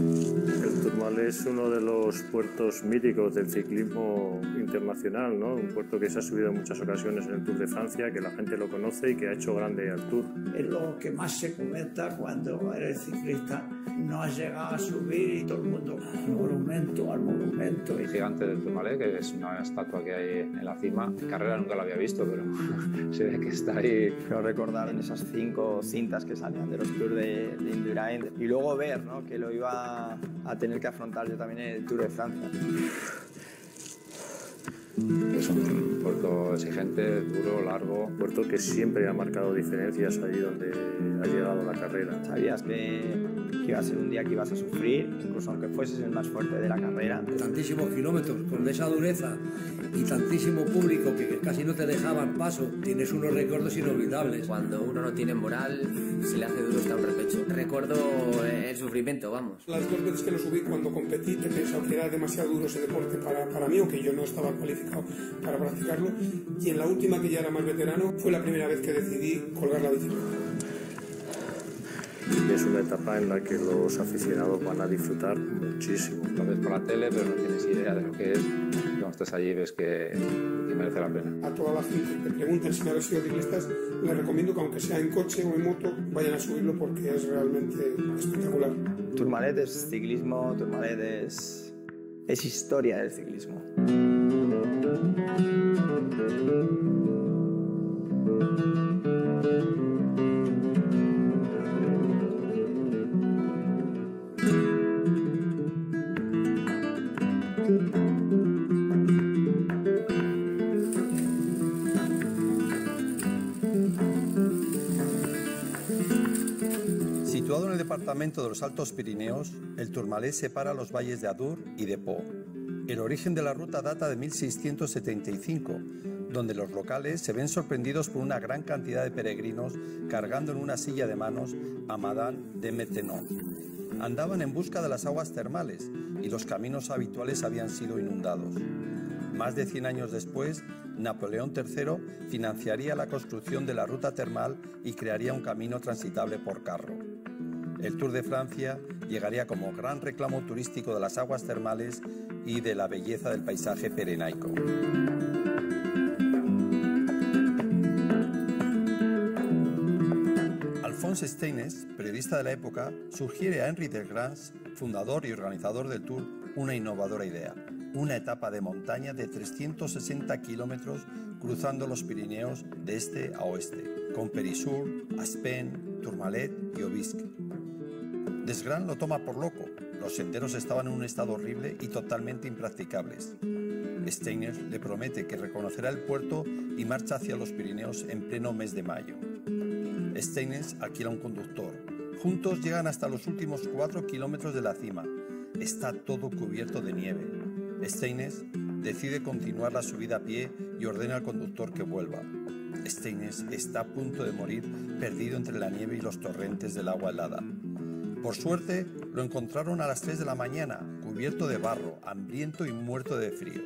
Mm-hmm. El Tourmalet es uno de los puertos míticos del ciclismo internacional, ¿no? un puerto que se ha subido en muchas ocasiones en el Tour de Francia, que la gente lo conoce y que ha hecho grande al Tour. Es lo que más se comenta cuando eres ciclista. No has llegado a subir y todo el mundo al monumento, al monumento. El gigante del Tourmalet, que es una estatua que hay en la cima. En carrera nunca la había visto, pero se ve que está ahí. Creo recordar en esas cinco cintas que salían de los tours de, de Indurain y luego ver ¿no? que lo iba a tener que afrontar yo también el Tour de Francia. Es un puerto exigente, duro, largo. Un puerto que siempre ha marcado diferencias allí donde ha llegado la carrera. Sabías que, que iba a ser un día que ibas a sufrir, incluso aunque fueses el más fuerte de la carrera. Tantísimos kilómetros con esa dureza y tantísimo público que casi no te dejaban paso, tienes unos recuerdos inolvidables. Cuando uno no tiene moral, se le hace duro estar un repecho. Recuerdo el sufrimiento, vamos. Las dos veces que lo subí cuando competí, te pensaba que era demasiado duro ese deporte para, para mí, aunque yo no estaba cualificado para practicarlo. Y en la última, que ya era más veterano, fue la primera vez que decidí colgar la bicicleta. Es una etapa en la que los aficionados van a disfrutar muchísimo. Lo ves por la tele, pero no tienes idea de lo que es. Cuando estás allí ves que, que merece la pena. A toda la gente que preguntan si no han sido ciclistas, les recomiendo que aunque sea en coche o en moto, vayan a subirlo porque es realmente espectacular. Tourmalet es ciclismo, Tourmalet es, es historia del ciclismo. Departamento de los Altos Pirineos, el Tourmalet separa los valles de Adur y de Po. El origen de la ruta data de 1675, donde los locales se ven sorprendidos por una gran cantidad de peregrinos cargando en una silla de manos a Madame de Maintenon. Andaban en busca de las aguas termales y los caminos habituales habían sido inundados. Más de 100 años después, Napoleón III financiaría la construcción de la ruta termal y crearía un camino transitable por carro. El Tour de Francia llegaría como gran reclamo turístico de las aguas termales y de la belleza del paisaje perenaico. Alphonse Steines, periodista de la época, sugiere a Henri Desgrange, fundador y organizador del Tour, una innovadora idea. Una etapa de montaña de 360 kilómetros cruzando los Pirineos de este a oeste, con Perisur, Aspen, Tourmalet y Obisque. Desgran lo toma por loco. Los senderos estaban en un estado horrible y totalmente impracticables. Steiner le promete que reconocerá el puerto y marcha hacia los Pirineos en pleno mes de mayo. Steiner alquila un conductor. Juntos llegan hasta los últimos cuatro kilómetros de la cima. Está todo cubierto de nieve. Steiner decide continuar la subida a pie y ordena al conductor que vuelva. Steiner está a punto de morir perdido entre la nieve y los torrentes del agua helada. Por suerte, lo encontraron a las 3 de la mañana, cubierto de barro, hambriento y muerto de frío.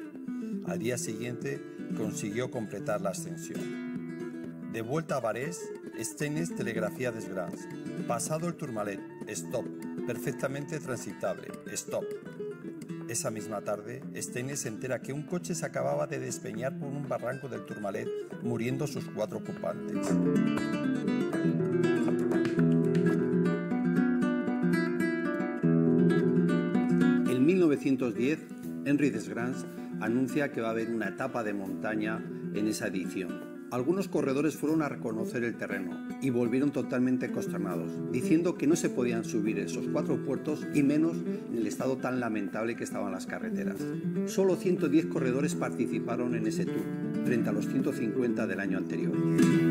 Al día siguiente, consiguió completar la ascensión. De vuelta a Varés, Steines telegrafía a Desgrans. Pasado el Tourmalet, stop. Perfectamente transitable, stop. Esa misma tarde, Steines se entera que un coche se acababa de despeñar por un barranco del Tourmalet, muriendo sus cuatro ocupantes. 1910, Henry Desgrange anuncia que va a haber una etapa de montaña en esa edición. Algunos corredores fueron a reconocer el terreno y volvieron totalmente consternados, diciendo que no se podían subir esos cuatro puertos y menos en el estado tan lamentable que estaban las carreteras. Solo 110 corredores participaron en ese tour, frente a los 150 del año anterior.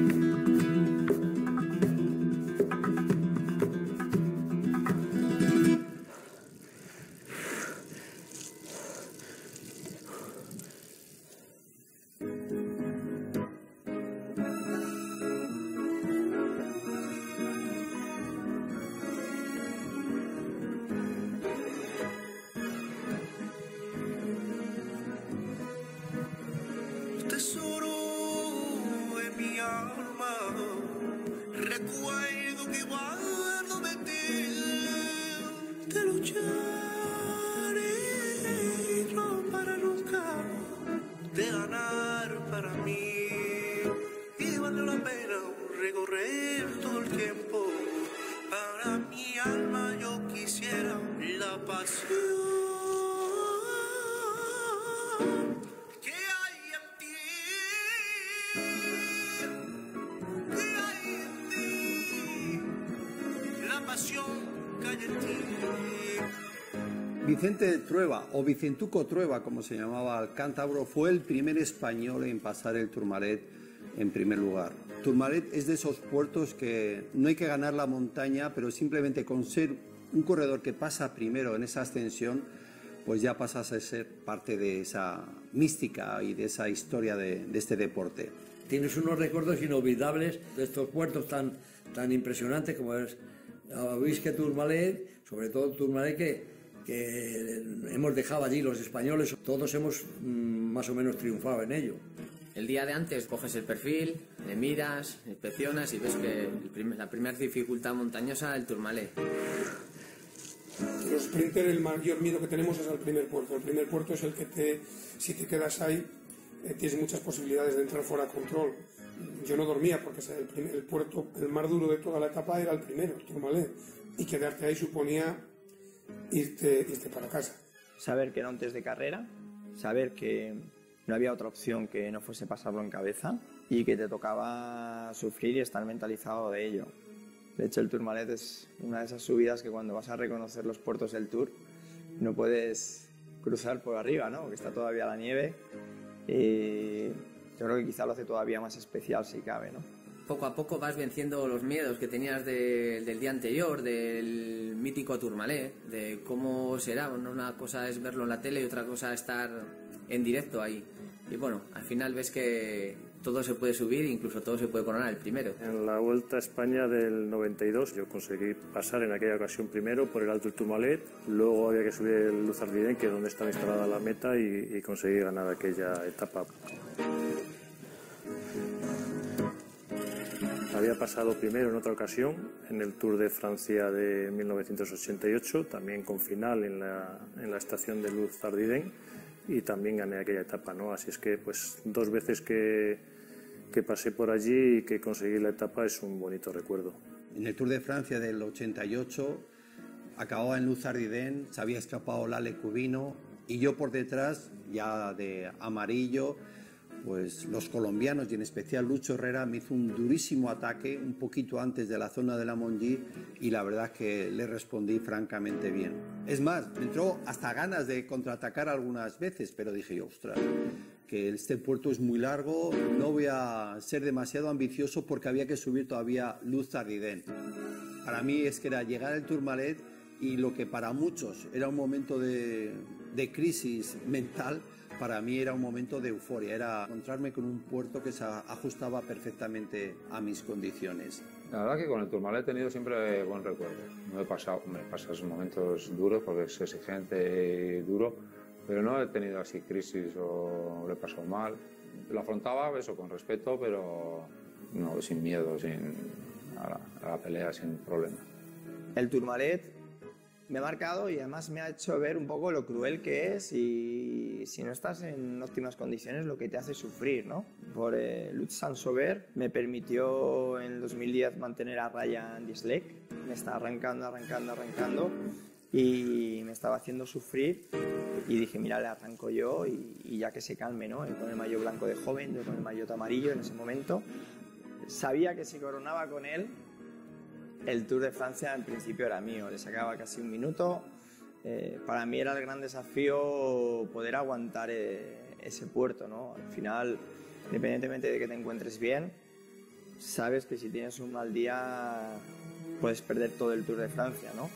Vicente Trueba, o Vicentuco Trueba, como se llamaba el cántabro, fue el primer español en pasar el Tourmalet en primer lugar. Tourmalet es de esos puertos que no hay que ganar la montaña, pero simplemente con ser un corredor que pasa primero en esa ascensión, pues ya pasas a ser parte de esa mística y de esa historia de, de este deporte. Tienes unos recuerdos inolvidables de estos puertos tan, tan impresionantes como es Avisque Tourmalet, sobre todo Tourmalet que, que hemos dejado allí los españoles, todos hemos mm, más o menos triunfado en ello. El día de antes coges el perfil, le miras, inspeccionas y ves que el la primera dificultad montañosa el Tourmalet. Los sprinters, el mayor miedo que tenemos es al primer puerto. El primer puerto es el que te, si te quedas ahí, eh, tienes muchas posibilidades de entrar fuera de control. Yo no dormía porque el, primer- el puerto, el más duro de toda la etapa era el primero, el Tourmalet. Y quedarte ahí suponía irte, irte para casa. Saber que era un test de carrera, saber que no había otra opción que no fuese pasarlo en cabeza y que te tocaba sufrir y estar mentalizado de ello. De hecho, el Tourmalet es una de esas subidas que cuando vas a reconocer los puertos del Tour no puedes cruzar por arriba, ¿no? Porque está todavía la nieve y yo creo que quizá lo hace todavía más especial si cabe, ¿no? Poco a poco vas venciendo los miedos que tenías de- del día anterior, del mítico Tourmalet, de cómo será. Una cosa es verlo en la tele y otra cosa estar en directo ahí. Y bueno, al final ves que todo se puede subir, incluso todo se puede coronar el primero. En la Vuelta a España del 92 yo conseguí pasar en aquella ocasión primero por el Alto del Tourmalet, luego había que subir el Luzardiden, que es donde estaba instalada la meta, y, y conseguí ganar aquella etapa. Había pasado primero en otra ocasión en el Tour de Francia de 1988, también con final en la, en la estación de Luz Tardiden y también gané aquella etapa, ¿no? Así es que pues dos veces que, que pasé por allí y que conseguí la etapa es un bonito recuerdo. En el Tour de Francia del 88 acababa en Luz Ardiden, se había escapado Lale Cubino y yo por detrás, ya de amarillo, pues los colombianos y en especial Lucho Herrera me hizo un durísimo ataque un poquito antes de la zona de la Monjí y la verdad que le respondí francamente bien. Es más, me entró hasta ganas de contraatacar algunas veces, pero dije yo, ostras, que este puerto es muy largo, no voy a ser demasiado ambicioso porque había que subir todavía Luz Tardiden. Para mí es que era llegar al Tourmalet y lo que para muchos era un momento de crisis mental, para mí era un momento de euforia, era encontrarme con un puerto que se ajustaba perfectamente a mis condiciones. La verdad que con el Tourmalet he tenido siempre buen recuerdo. No he pasado, me pasas momentos duros porque es exigente y duro, pero no he tenido así crisis o lo he pasado mal. Lo afrontaba eso con respeto, pero no sin miedo, sin a la, a la pelea sin problema. El Tourmalet me ha marcado y además me ha hecho ver un poco lo cruel que es y si no estás en óptimas condiciones lo que te hace sufrir, ¿no? Por eh, Lutz Sansover me permitió en el 2010 mantener a raya Andy me está arrancando, arrancando, arrancando y me estaba haciendo sufrir y dije, mira, le arranco yo y, y ya que se calme, ¿no? Él con el maillot blanco de joven, yo con el maillot amarillo en ese momento. Sabía que si coronaba con él, el Tour de Francia en principio era mío, le sacaba casi un minuto. Eh, para mí era el gran desafío poder aguantar eh, ese puerto, ¿no? Al final, independientemente de que te encuentres bien, sabes que si tienes un mal día puedes perder todo el Tour de Francia, ¿no?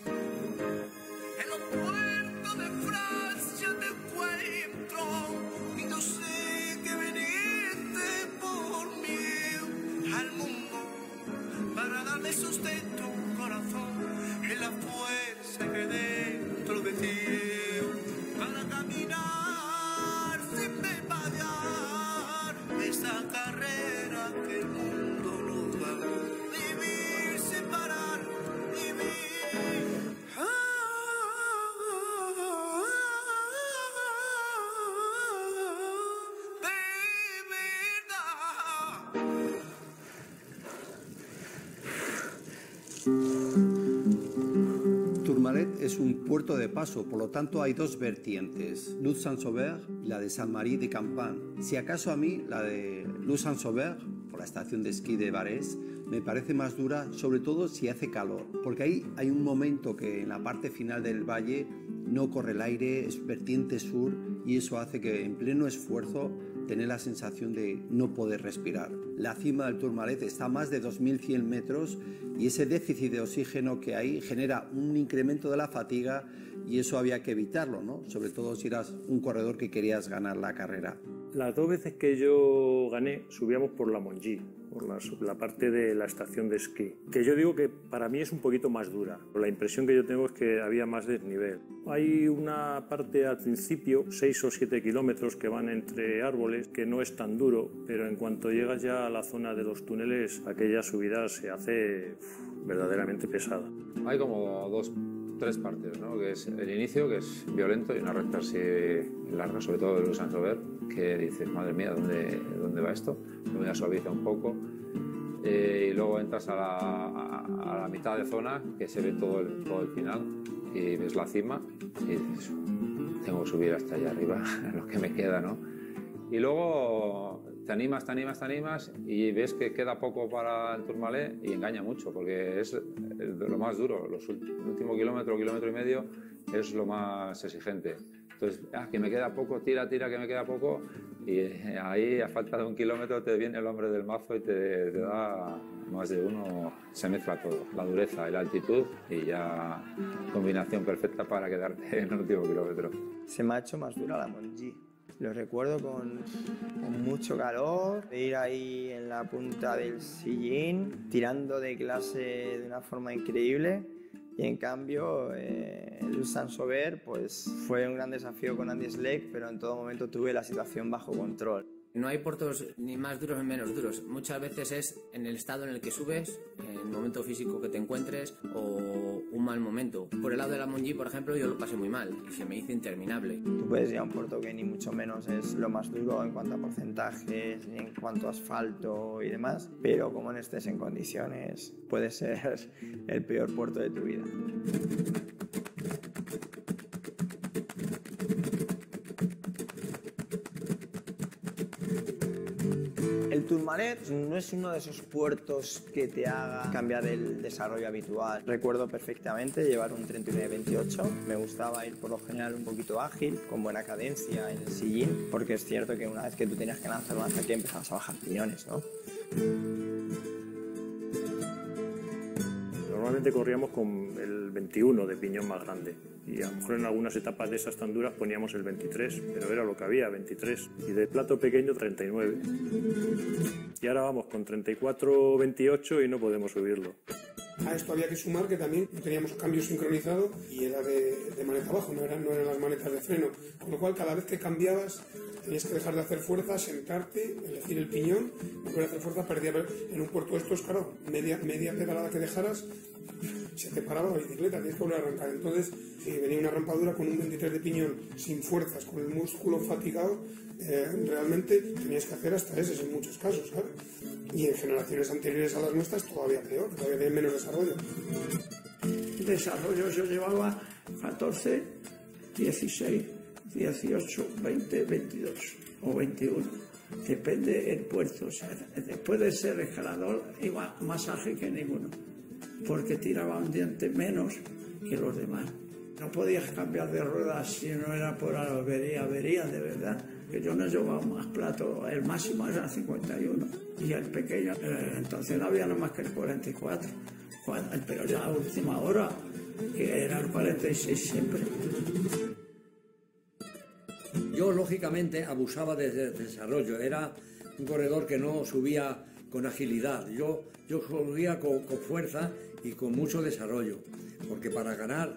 Puerto de paso, por lo tanto hay dos vertientes, Luz Saint-Sauveur y la de Saint-Marie de Campan. Si acaso a mí la de Luz Saint-Sauveur, por la estación de esquí de Barés, me parece más dura, sobre todo si hace calor, porque ahí hay un momento que en la parte final del valle no corre el aire, es vertiente sur y eso hace que en pleno esfuerzo tener la sensación de no poder respirar. La cima del Tourmalet está a más de 2.100 metros y ese déficit de oxígeno que hay genera un incremento de la fatiga y eso había que evitarlo, ¿no? Sobre todo si eras un corredor que querías ganar la carrera. Las dos veces que yo gané subíamos por la Monji, por la, parte de la estación de esquí, que yo digo que para mí es un poquito más dura. La impresión que yo tengo es que había más desnivel. Hay una parte al principio, 6 o 7 kilómetros que van entre árboles, que no es tan duro, pero en cuanto llegas ya a la zona de los túneles, aquella subida se hace verdaderamente pesada. Hay como dos tres partes, ¿no? que es el inicio, que es violento, y una recta así larga, sobre todo de los Sansover, que dices, madre mía, ¿dónde, dónde va esto? Luego ya suaviza un poco. Eh, y luego entras a la, a, a la, mitad de zona, que se ve todo el, todo el final, y ves la cima, y dices, tengo que subir hasta allá arriba, lo que me queda, ¿no? Y luego te animas, te animas, te animas y ves que queda poco para el Tourmalet y engaña mucho porque es lo más duro. Los, el último kilómetro, kilómetro y medio es lo más exigente. Entonces, ah, que me queda poco, tira, tira, que me queda poco. Y ahí, a falta de un kilómetro, te viene el hombre del mazo y te, te da más de uno. Se mezcla todo, la dureza y la altitud y ya combinación perfecta para quedarte en el último kilómetro. Se me ha hecho más dura la Monji. Lo recuerdo con, con, mucho calor, ir ahí en la punta del sillín, tirando de clase de una forma increíble. Y en cambio, eh, el Sansover pues, fue un gran desafío con Andy Schleck, pero en todo momento tuve la situación bajo control. No hay puertos ni más duros ni menos duros. Muchas veces es en el estado en el que subes, en el momento físico que te encuentres o un mal momento. Por el lado de la Monji, por ejemplo, yo lo pasé muy mal y se me hizo interminable. Tú puedes ir a un puerto que ni mucho menos es lo más duro en cuanto a porcentajes, en cuanto a asfalto y demás, pero como no estés en condiciones, puede ser el peor puerto de tu vida. El Tourmalet no es uno de esos puertos que te haga cambiar el desarrollo habitual. Recuerdo perfectamente llevar un 39-28. Me gustaba ir por lo general un poquito ágil, con buena cadencia en el sillín, porque es cierto que una vez que tú tenías que lanzar un ataque empezabas a bajar piñones, ¿no? Normalmente corríamos con el 21 de piñón más grande y a lo mejor en algunas etapas de esas tan duras poníamos el 23, pero era lo que había, 23. Y de plato pequeño 39. Y ahora vamos con 34, 28 y no podemos subirlo. A esto había que sumar que también teníamos cambio sincronizado y era de, de maneta abajo, no eran, no eran las manetas de freno. Con lo cual, cada vez que cambiabas, tenías que dejar de hacer fuerza, sentarte, elegir el piñón, volver a hacer fuerza, perdía. En un puerto de estos, claro, media, media pedalada que dejaras, se te paraba la bicicleta, tienes que volver a arrancar. Entonces, si venía una rampadura con un 23 de piñón sin fuerzas, con el músculo fatigado, eh, realmente tenías que hacer hasta ese en muchos casos, ¿sabes? Y en generaciones anteriores a las nuestras todavía peor, todavía tienen menos desarrollo. Desarrollo yo llevaba 14, 16, 18, 20, 22 o 21. Depende del puerto. O sea, después de ser escalador iba más ágil que ninguno, porque tiraba un diente menos que los demás. No podías cambiar de ruedas si no era por avería, avería de verdad. Yo no llevaba más plato, el máximo era 51 y el pequeño, eh, entonces no había nada más que el 44. Cuando, pero ya a última hora, que era el 46 siempre. Yo, lógicamente, abusaba de desarrollo. Era un corredor que no subía con agilidad. Yo, yo subía con, fuerza y con mucho desarrollo. Porque para ganar,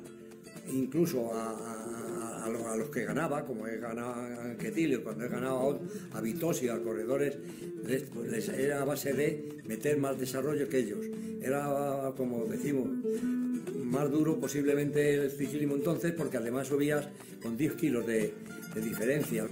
incluso a, a, los que ganaba, como he ganado a Ketilio, cuando he ganado a Vitosi, a corredores, les, les, era a base de meter más desarrollo que ellos. Era, como decimos, más duro posiblemente el ciclismo entonces, porque además subías con 10 kilos de, de diferencia.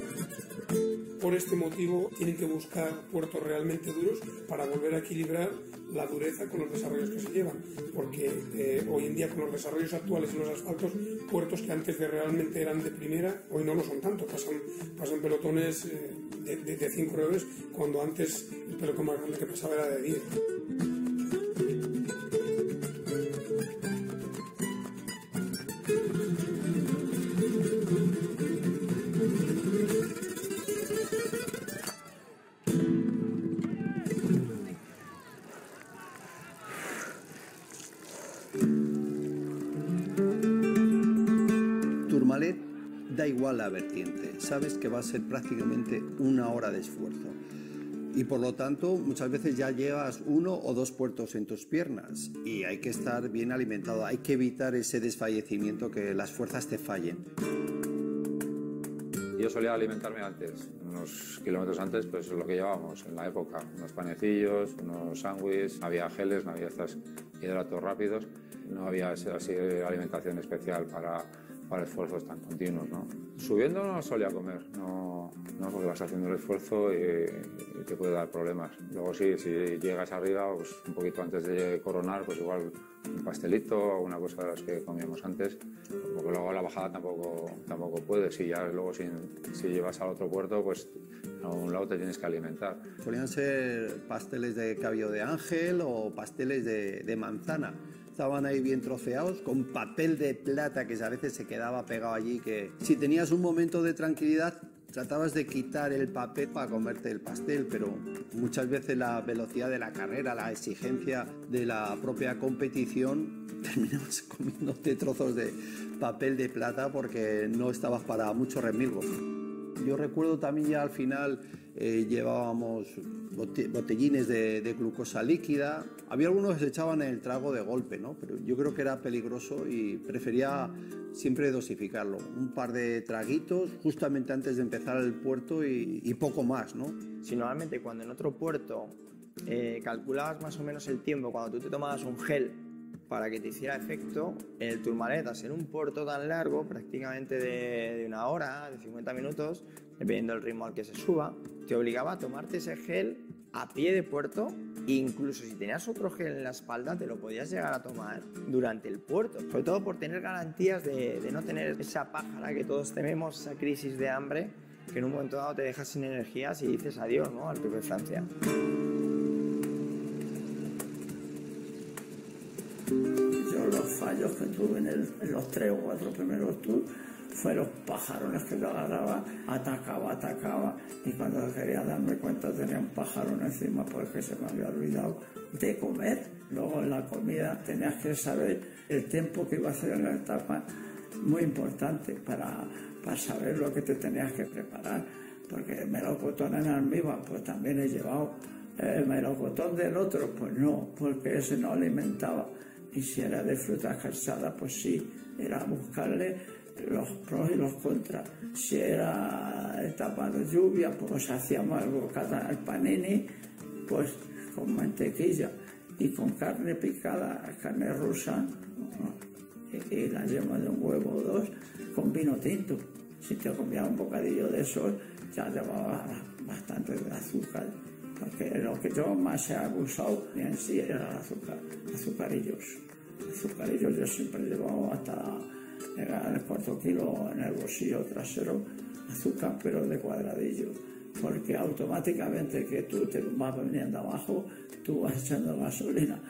por este motivo tienen que buscar puertos realmente duros para volver a equilibrar la dureza con los desarrollos que se llevan, porque eh, hoy en día con los desarrollos actuales y los asfaltos, puertos que antes de realmente eran de primera, hoy no lo son tanto, pasan, pelotones eh, de 5 corredores cuando antes el pelotón más grande que pasaba era de 10. Sabes que va a ser prácticamente una hora de esfuerzo. Y por lo tanto, muchas veces ya llevas uno o dos puertos en tus piernas y hay que estar bien alimentado, hay que evitar ese desfallecimiento, que las fuerzas te fallen. Yo solía alimentarme antes, unos kilómetros antes, pues lo que llevábamos en la época, unos panecillos, unos sándwiches, no había geles, no había estos hidratos rápidos, no había así alimentación especial para, para esfuerzos tan continuos. ¿no? Subiendo no solía comer, no, no, porque vas haciendo el esfuerzo y, y, te puede dar problemas. Luego sí, si llegas arriba, pues un poquito antes de coronar, pues igual un pastelito o una cosa de las que comíamos antes, porque luego la bajada tampoco, tampoco puedes y ya luego si, si llevas al otro puerto, pues a un lado te tienes que alimentar. Solían ser pasteles de cabello de ángel o pasteles de, de manzana estaban ahí bien troceados, con papel de plata que a veces se quedaba pegado allí, que si tenías un momento de tranquilidad tratabas de quitar el papel para comerte el pastel, pero muchas veces la velocidad de la carrera, la exigencia de la propia competición, terminabas comiéndote trozos de papel de plata porque no estabas para mucho remilgo. Yo recuerdo también ya al final eh, llevábamos botellines de, glucosa líquida. Había algunos que se echaban el trago de golpe, ¿no? Pero yo creo que era peligroso y prefería siempre dosificarlo. Un par de traguitos justamente antes de empezar el puerto y, y poco más, ¿no? Si normalmente cuando en otro puerto eh, calculabas más o menos el tiempo, cuando tú te tomabas un gel para que te hiciera efecto, el Tourmalet, al ser un puerto tan largo, prácticamente de, una hora, de 50 minutos, dependiendo del ritmo al que se suba, te obligaba a tomarte ese gel a pie de puerto incluso si tenías otro gel en la espalda te lo podías llegar a tomar durante el puerto, sobre todo por tener garantías de, no tener esa pájara que todos tememos, esa crisis de hambre que en un momento dado te dejas sin energías y dices adiós ¿no? al Tour de. Yo los fallos que tuve en, el, en los tres o cuatro primeros tours fue los pajarones que yo agarraba, atacaba, atacaba, y cuando quería darme cuenta tenía un pajarón encima porque se me había olvidado de comer. Luego en la comida tenías que saber el tiempo que iba a hacer en la etapa, muy importante para, para saber lo que te tenías que preparar, porque melocotón en almíbar pues también he llevado, el melocotón del otro pues no, porque ese no alimentaba, y si era de frutas calzadas pues sí, era buscarle los pros y los contras. Si era etapa de lluvia, pues hacíamos el bocata, el panini, pues con mantequilla y con carne picada, carne rusa y, la yema de un huevo o dos con vino tinto. Si te comías un bocadillo de eso, ya llevaba bastante de azúcar, porque lo que yo más he abusado en sí era azúcar, azucarillos. Azucarillos yo siempre he llevado hasta era el cuarto kilo en el bolsillo trasero azúcar pero de cuadradillo porque automáticamente que tú te vas viniendo abajo tú vas echando gasolina.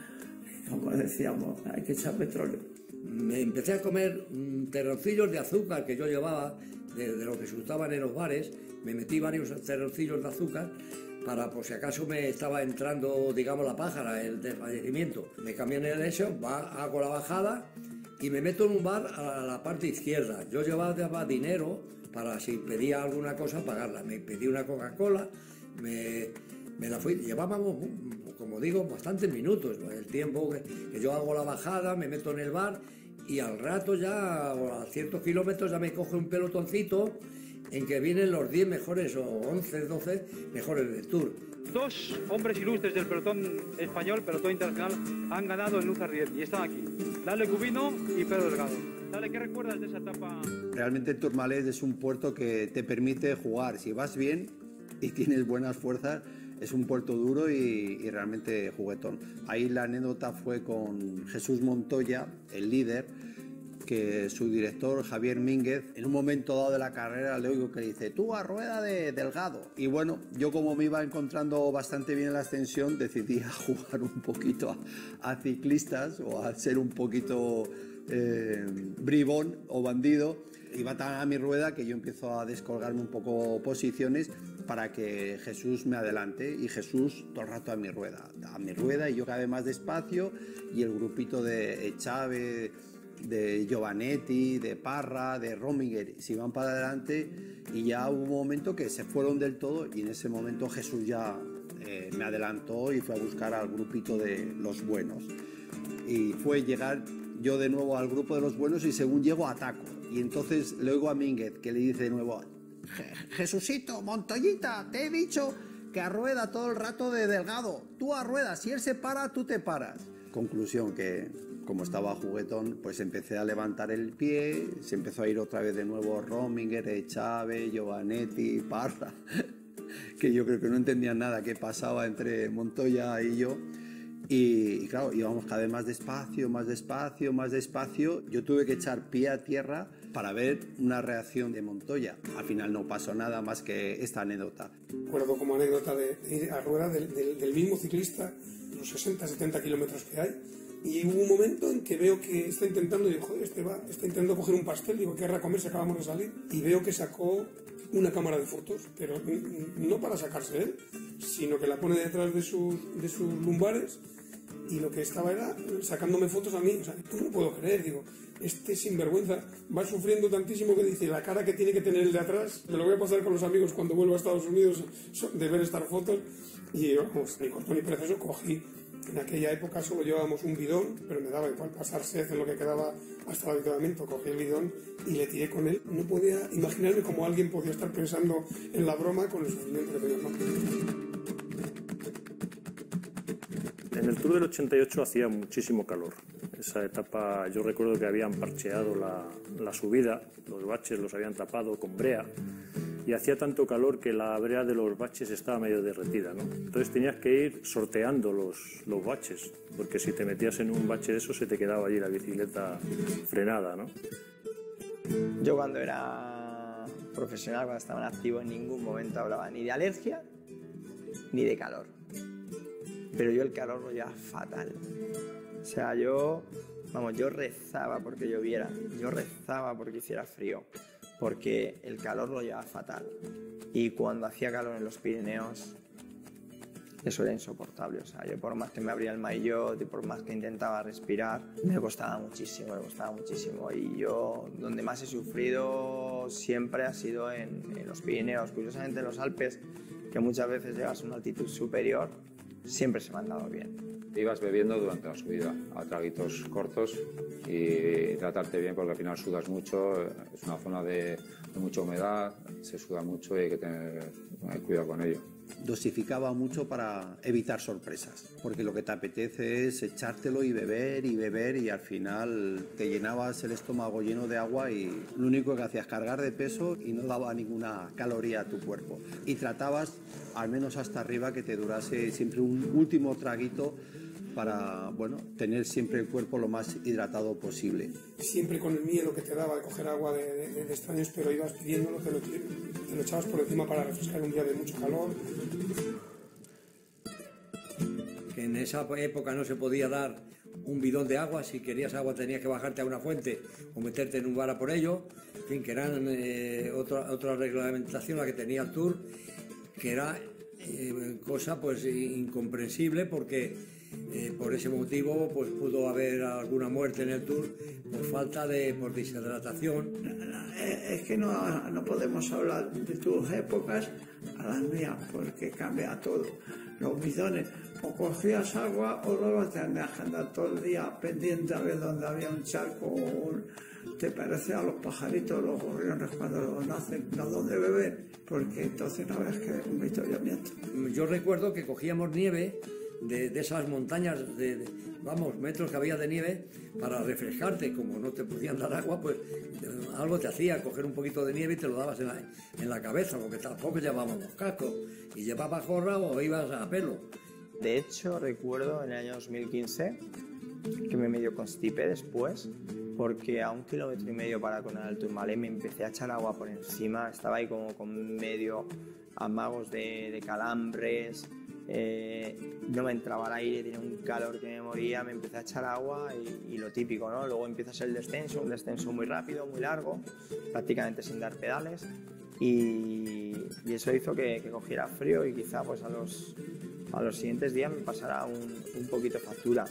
Como decíamos hay que echar petróleo. Me empecé a comer terroncillos de azúcar que yo llevaba de, de lo que se usaban en los bares. Me metí varios terroncillos de azúcar para por si acaso me estaba entrando, digamos, la pájara, el desfallecimiento. Me cambié en el eso, va, hago la bajada y me meto en un bar a la parte izquierda. Yo llevaba dinero para si pedía alguna cosa pagarla. Me pedí una Coca-Cola, me, me, la fui. Llevábamos, como digo, bastantes minutos. El tiempo que, que, yo hago la bajada, me meto en el bar y al rato ya, a ciertos kilómetros, ya me coge un pelotoncito en que vienen los 10 mejores o 11, 12 mejores del Tour. Dos hombres ilustres del pelotón español, pelotón internacional, han ganado en Luz Arriet y están aquí. Dale Cubino y Pedro Delgado. Dale, ¿qué recuerdas de esa etapa? Realmente Tourmalet es un puerto que te permite jugar. Si vas bien, y tienes buenas fuerzas, es un puerto duro y, y, realmente juguetón. Ahí la anécdota fue con Jesús Montoya, el líder, que su director Javier Mínguez, en un momento dado de la carrera le oigo que dice, tú a rueda de delgado. Y bueno, yo como me iba encontrando bastante bien en la ascensión, decidí a jugar un poquito a, ciclistas o a ser un poquito eh, bribón o bandido. Iba tan a mi rueda que yo empiezo a descolgarme un poco posiciones para que Jesús me adelante y Jesús todo el rato a mi rueda, a mi rueda y yo cada vez más despacio y el grupito de Chávez, de Giovanetti, de Parra, de Rominger, se iban para adelante y ya hubo un momento que se fueron del todo y en ese momento Jesús ya eh, me adelantó y fue a buscar al grupito de los buenos. Y fue llegar yo de nuevo al grupo de los buenos y según llego ataco. Y entonces le oigo a Mínguez que le dice de nuevo, Jesucito, Montoyita, te he dicho que a rueda todo el rato de delgado. Tú a rueda, si él se para, tú te paras. Conclusión que como estaba juguetón, pues empecé a levantar el pie, se empezó a ir otra vez de nuevo Rominger, Chávez, Giovanetti, Parra, que yo creo que no entendían nada qué pasaba entre Montoya y yo. Y, y, claro, íbamos cada vez más despacio, más despacio, más despacio. Yo tuve que echar pie a tierra para ver una reacción de Montoya. Al final no pasó nada más que esta anécdota. Recuerdo como anécdota de ir a rueda del, del, del mismo ciclista, los 60, 70 kilómetros que hay, y hubo un momento en que veo que está intentando, digo, joder, este va, está intentando coger un pastel, digo, ¿qué a comer si acabamos de salir? Y veo que sacó una cámara de fotos, pero no para sacarse él, sino que la pone detrás de sus, de lumbares y lo que estaba era sacándome fotos a mí. O sea, no puedo creer, digo, este sinvergüenza va sufriendo tantísimo que dice, la cara que tiene que tener el de atrás, lo voy a pasar con los amigos cuando vuelva a Estados Unidos de ver estas fotos. Y vamos, ni corto ni precioso, cogí en aquella época solo llevábamos un bidón, pero me daba igual pasarse en lo que quedaba hasta el avituallamiento. Cogí el bidón y le tiré con él. No podía imaginarme cómo alguien podía estar pensando en la broma con el sufrimiento que tenía En el Tour del 88 hacía muchísimo calor. Esa etapa yo recuerdo que habían parcheado la subida, los baches los habían tapado con brea y hacía tanto calor que la brea de los baches estaba medio derretida, ¿no? Entonces tenías que ir sorteando los, los baches, porque si te metías en un bache de eso se te quedaba allí la bicicleta frenada, ¿no? Yo cuando era profesional, cuando estaba en activo, en ningún momento hablaba ni de alergia ni de calor. Pero yo el calor lo llevaba fatal. O sea, yo, vamos, yo rezaba porque lloviera, yo rezaba porque hiciera frío porque el calor lo llevaba fatal. Y cuando hacía calor en los Pirineos, eso era insoportable. O sea, yo por más que me abría el maillot y por más que intentaba respirar, me costaba muchísimo, me costaba muchísimo. Y yo, donde más he sufrido siempre ha sido en, en los Pirineos. Curiosamente en los Alpes, que muchas veces llegas a una altitud superior, siempre se me han dado bien. Ibas bebiendo durante la subida a traguitos cortos y tratarte bien porque al final sudas mucho, es una zona de, de mucha humedad, se suda mucho y hay que tener, tener cuidado con ello dosificaba mucho para evitar sorpresas, porque lo que te apetece es echártelo y beber y beber y al final te llenabas el estómago lleno de agua y lo único que hacías cargar de peso y no daba ninguna caloría a tu cuerpo. Y tratabas al menos hasta arriba que te durase siempre un último traguito para bueno, tener siempre el cuerpo lo más hidratado posible. Siempre con el miedo que te daba de coger agua de, de, de extraños, pero ibas pidiéndolo, te lo, te lo echabas por encima para refrescar un día de mucho calor. Que en esa época no se podía dar un bidón de agua, si querías agua tenías que bajarte a una fuente o meterte en un bar a por ello, en fin, que eran eh, otra, otra reglamentación la que tenía el Tour, que era eh, cosa pues incomprensible porque eh, por ese motivo pues pudo haber alguna muerte en el tour por falta de por deshidratación es que no, no podemos hablar de tus épocas a las mías porque cambia todo los bidones o cogías agua o luego tenías que andar todo el día pendiente a ver dónde había un charco o un, te parece a los pajaritos, los gorriones cuando nacen, no dónde beber, porque entonces no ves que un avituallamiento. Yo recuerdo que cogíamos nieve de, esas montañas, de, vamos, metros que había de nieve, para refrescarte, como no te podían dar agua, pues algo te hacía, coger un poquito de nieve y te lo dabas en la, en la cabeza, porque tampoco llevábamos casco, y llevabas gorra o ibas a pelo. De hecho, recuerdo en el año 2015 que me medio constipé después, porque a un kilómetro y medio para con el Tourmalet me empecé a echar agua por encima, estaba ahí como con medio amagos de, de calambres, eh, no me entraba el aire, tenía un calor que me moría, me empecé a echar agua y, lo típico, ¿no? Luego empiezas el descenso, un descenso muy rápido, muy largo, prácticamente sin dar pedales y, eso hizo que, que, cogiera frío y quizá pues a los, a los siguientes días me pasara un, un poquito factura.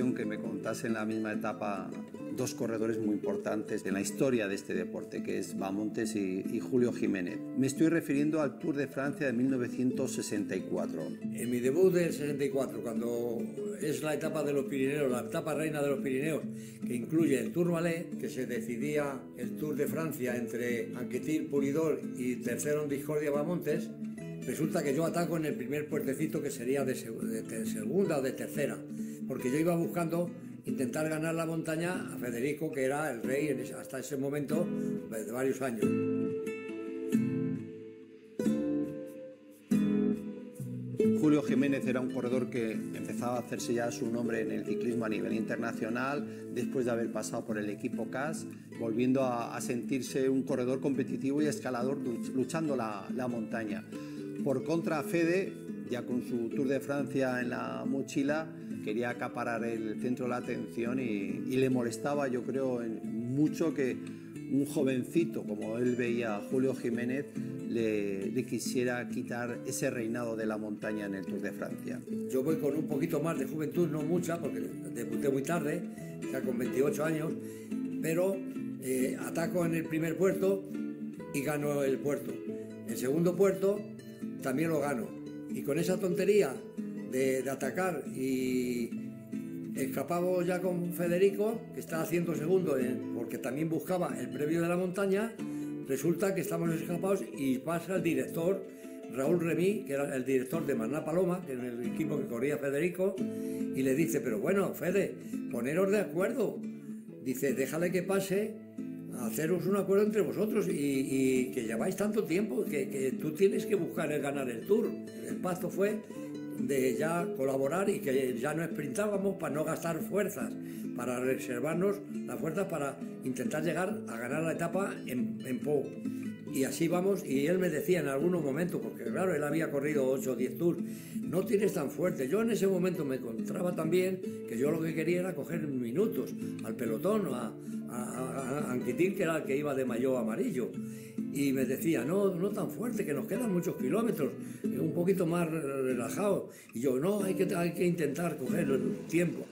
Que me contase en la misma etapa dos corredores muy importantes en la historia de este deporte, que es Bamontes y, y, Julio Jiménez. Me estoy refiriendo al Tour de Francia de 1964. En mi debut del 64, cuando es la etapa de los Pirineos, la etapa reina de los Pirineos, que incluye el Tour Malais, que se decidía el Tour de Francia entre Anquetil, Pulidor y tercero en Discordia Bamontes, resulta que yo ataco en el primer puertecito que sería de, de segunda o de tercera, porque yo iba buscando intentar ganar la montaña a Federico, que era el rey hasta ese momento de varios años. Julio Jiménez era un corredor que empezaba a hacerse ya su nombre en el ciclismo a nivel internacional, después de haber pasado por el equipo CAS, volviendo a, a sentirse un corredor competitivo y escalador luchando la, la montaña. Por contra, Fede, ya con su Tour de Francia en la mochila, quería acaparar el centro de la atención y, y le molestaba, yo creo, mucho que un jovencito, como él veía a Julio Jiménez, le, le, quisiera quitar ese reinado de la montaña en el Tour de Francia. Yo voy con un poquito más de juventud, no mucha, porque debuté muy tarde, ya con 28 años, pero eh, ataco en el primer puerto y gano el puerto. El segundo puerto también lo gano. Y con esa tontería de, atacar y escapamos ya con Federico, que está haciendo segundo en, porque también buscaba el previo de la montaña, resulta que estamos escapados y pasa el director Raúl Remí, que era el director de Maná Paloma, que en el equipo que corría Federico, y le dice, pero bueno, Fede, poneros de acuerdo. Dice, déjale que pase, haceros un acuerdo entre vosotros y, y que lleváis tanto tiempo que, que, tú tienes que buscar el ganar el tour. El pacto fue de ya colaborar y que ya no sprintábamos para no gastar fuerzas, para reservarnos las fuerzas para intentar llegar a ganar la etapa en, en. Y así vamos, y él me decía en algunos momentos, porque claro, él había corrido 8 o 10 tours, no tienes tan fuerte. Yo en ese momento me encontraba también que yo lo que quería era coger minutos al pelotón, a, a, a Anquitín, que era el que iba de mayo amarillo. Y me decía, no, no tan fuerte, que nos quedan muchos kilómetros, un poquito más relajado. Y yo, no, hay que, hay que intentar coger el tiempo.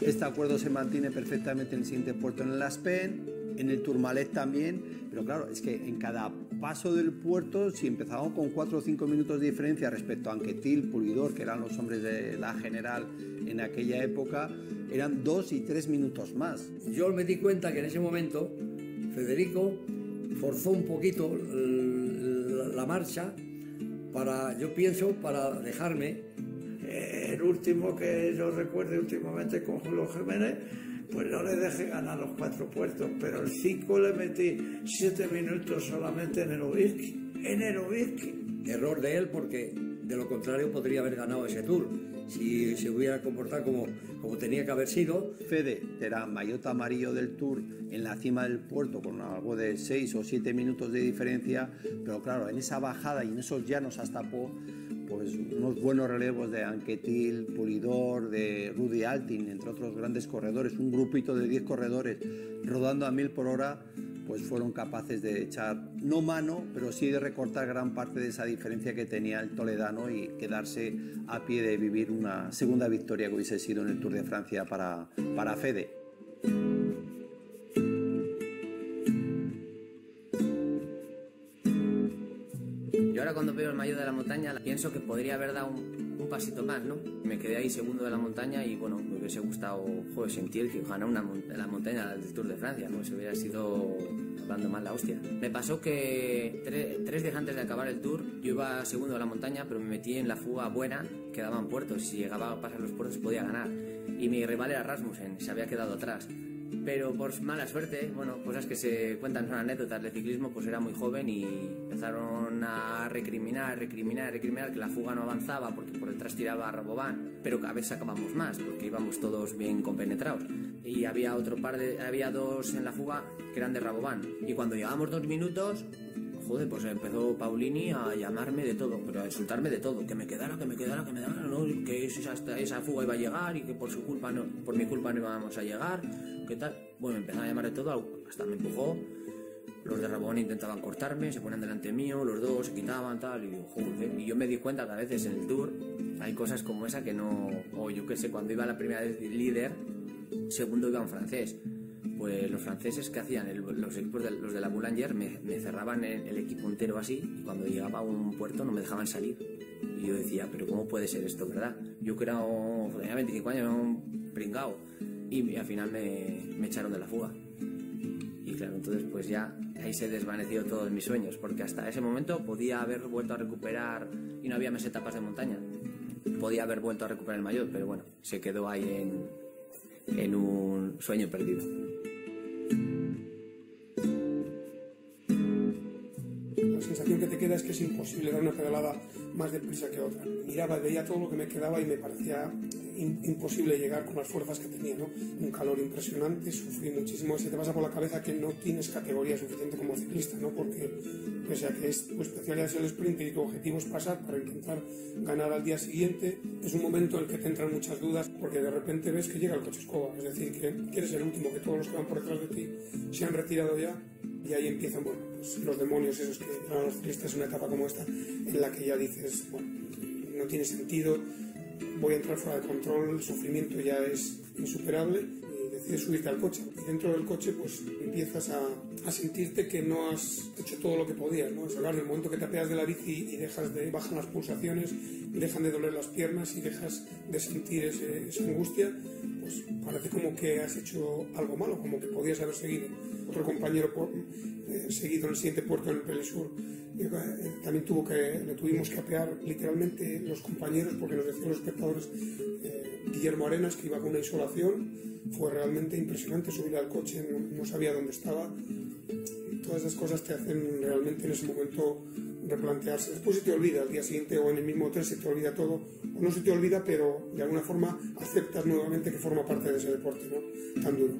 Este acuerdo se mantiene perfectamente en el siguiente puerto en el Aspen, en el Tourmalet también, pero claro, es que en cada paso del puerto, si empezábamos con 4 o 5 minutos de diferencia respecto a Anquetil, Pulidor, que eran los hombres de la general en aquella época, eran 2 y 3 minutos más. Yo me di cuenta que en ese momento Federico forzó un poquito la marcha para, yo pienso, para dejarme el último que yo recuerde últimamente con Julio Jiménez, pues no le dejé ganar los cuatro puertos, pero el 5 le metí siete minutos solamente en el Ubirki. En el Ubirki. Error de él porque de lo contrario podría haber ganado ese tour si se hubiera comportado como, como tenía que haber sido. Fede era maillot amarillo del Tour en la cima del puerto con algo de 6 o 7 minutos de diferencia, pero claro, en esa bajada y en esos llanos hasta Po, pues unos buenos relevos de Anquetil, Pulidor, de Rudy Altin, entre otros grandes corredores, un grupito de 10 corredores rodando a mil por hora, pues fueron capaces de echar, no mano, pero sí de recortar gran parte de esa diferencia que tenía el toledano y quedarse a pie de vivir una segunda victoria que hubiese sido en el Tour de Francia para, para Fede. Ahora cuando veo el mayo de la montaña pienso que podría haber dado un, un pasito más, ¿no? Me quedé ahí segundo de la montaña y bueno, me hubiese gustado joder, sentir que ganar una la montaña del Tour de Francia. Se hubiera sido hablando mal la hostia. Me pasó que tre- tres días antes de acabar el Tour yo iba segundo de la montaña, pero me metí en la fuga buena que daban puertos si llegaba a pasar los puertos podía ganar. Y mi rival era Rasmussen, se había quedado atrás. Pero por mala suerte, bueno, cosas que se cuentan son anécdotas de ciclismo, pues era muy joven y empezaron a recriminar, recriminar, recriminar que la fuga no avanzaba porque por detrás tiraba a Rabobán, pero cada vez sacábamos más porque íbamos todos bien compenetrados. Y había otro par de, había dos en la fuga que eran de Rabobán. Y cuando llevábamos dos minutos, joder, pues empezó Paulini a llamarme de todo, pero a insultarme de todo, que me quedara, que me quedara, que me quedara, ¿no? que esa, esa fuga iba a llegar y que por su culpa no, por mi culpa no íbamos a llegar, ¿qué tal? Bueno, me empezó a llamar de todo, hasta me empujó, los de Rabón intentaban cortarme, se ponían delante mío, los dos se quitaban, tal, y digo, joder, y yo me di cuenta que a veces en el tour hay cosas como esa que no, o yo qué sé, cuando iba la primera vez de líder, segundo iba un francés, pues los franceses que hacían, El- los equipos de, los de la Boulanger me, me cerraban el, el equipo entero así y cuando llegaba a un puerto no me dejaban salir. Y yo decía, pero ¿cómo puede ser esto, verdad? Yo que era tenía 25 años, era un pringao y, y al final me, me echaron de la fuga. Y claro, entonces pues ya ahí se desvaneció todos mis sueños, porque hasta ese momento podía haber vuelto a recuperar y no había más etapas de montaña. Podía haber vuelto a recuperar el mayor, pero bueno, se quedó ahí en, en un sueño perdido. La sensación que te queda es que es imposible dar una pedalada más deprisa que otra. Miraba, veía todo lo que me quedaba y me parecía imposible llegar con las fuerzas que tenía, ¿no? Un calor impresionante, sufrí muchísimo. Se te pasa por la cabeza que no tienes categoría suficiente como ciclista, ¿no? Porque, pese a que es, tu especialidad es el sprint y tu objetivo es pasar para intentar ganar al día siguiente, es un momento en el que te entran muchas dudas porque de repente ves que llega el coche escoba, es decir, que, que eres el último, que todos los que van por detrás de ti se han retirado ya y ahí empiezan bueno, pues, los demonios esos que dan a los ciclistas en una etapa como esta en la que ya dices, bueno, no tiene sentido, voy a entrar fuera de control, el sufrimiento ya es insuperable decides subirte al coche. Y dentro del coche pues empiezas a, a sentirte que no has hecho todo lo que podías, ¿no? Es hablar del momento que te apeas de la bici y dejas de, bajan las pulsaciones, dejan de doler las piernas y dejas de sentir ese- esa angustia, pues parece como que has hecho algo malo, como que podías haber seguido. Otro compañero por- eh, seguido en el siguiente puerto en el Pelesur eh, eh, también tuvo que, le tuvimos que apear literalmente los compañeros porque nos decían los espectadores eh, Guillermo Arenas que iba con una insolación fue realmente impresionante subir al coche no, no sabía dónde estaba. Todas esas cosas te hacen realmente en ese momento replantearse. Después se te olvida al día siguiente o en el mismo hotel se te olvida todo. O no se te olvida pero de alguna forma aceptas nuevamente que forma parte de ese deporte ¿no? tan duro.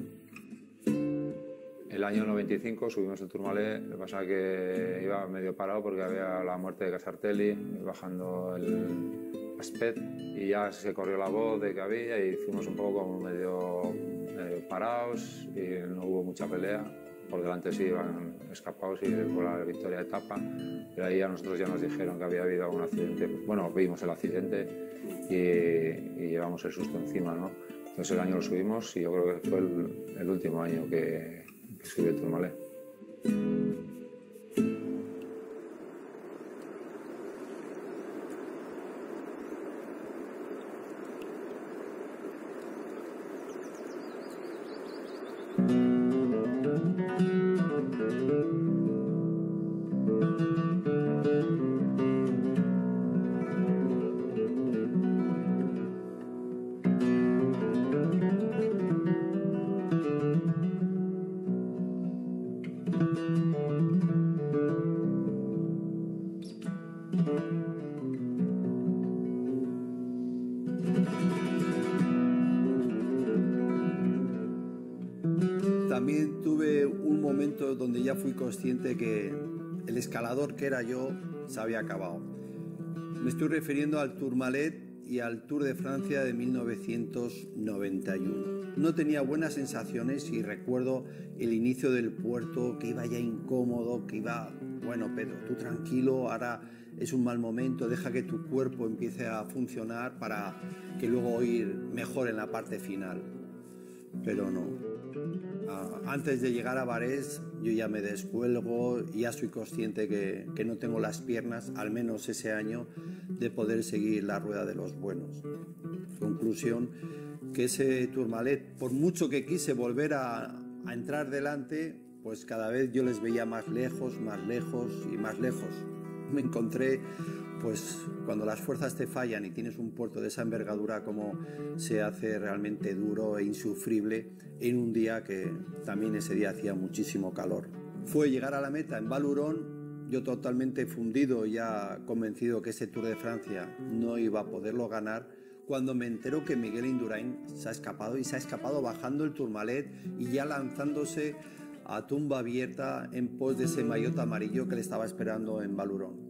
El año 95 subimos el Tourmalet, lo que pasa es que iba medio parado porque había la muerte de Casartelli, bajando el Aspet, y ya se corrió la voz de que había y fuimos un poco como medio parados y no hubo mucha pelea. Por delante sí iban escapados y por la victoria de etapa, pero ahí a nosotros ya nos dijeron que había habido algún accidente. Bueno, vimos el accidente y, llevamos el susto encima, ¿no? Entonces el año lo subimos y yo creo que fue el, el último año que, que subí el Tourmalet. Fui consciente que el escalador que era yo se había acabado. Me estoy refiriendo al Tourmalet y al Tour de Francia de 1991. No tenía buenas sensaciones y recuerdo el inicio del puerto, que iba ya incómodo, que iba, bueno, Pedro, tú tranquilo, ahora es un mal momento, deja que tu cuerpo empiece a funcionar para que luego ir mejor en la parte final. Pero no. Ah, antes de llegar a Varés, yo ya me descuelgo, ya soy consciente que, que, no tengo las piernas, al menos ese año, de poder seguir la rueda de los buenos. Conclusión, que ese Tourmalet, por mucho que quise volver a, a entrar delante, pues cada vez yo les veía más lejos, más lejos y más lejos. Me encontré pues cuando las fuerzas te fallan y tienes un puerto de esa envergadura como se hace realmente duro e insufrible en un día que también ese día hacía muchísimo calor. Fue llegar a la meta en Valurón, yo totalmente fundido, ya convencido que ese Tour de Francia no iba a poderlo ganar, cuando me entero que Miguel Indurain se ha escapado y se ha escapado bajando el Tourmalet y ya lanzándose a tumba abierta en pos de ese maillot amarillo que le estaba esperando en Valurón